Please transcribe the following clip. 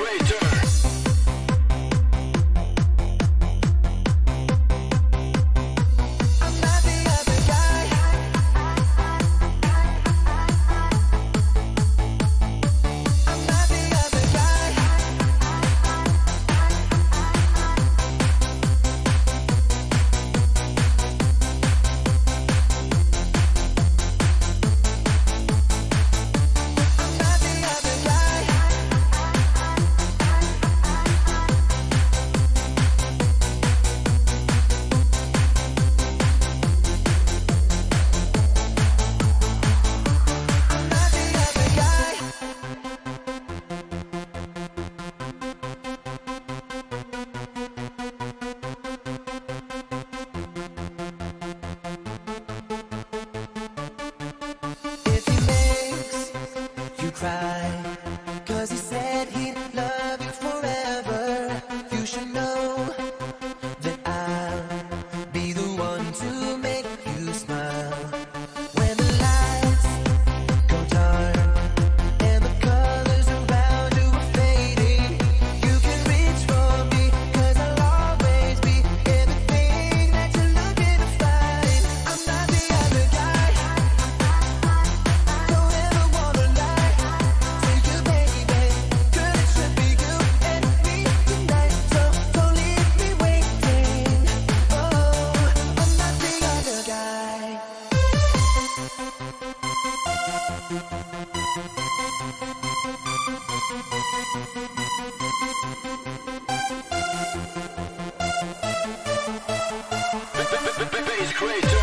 Creator. Bass creator.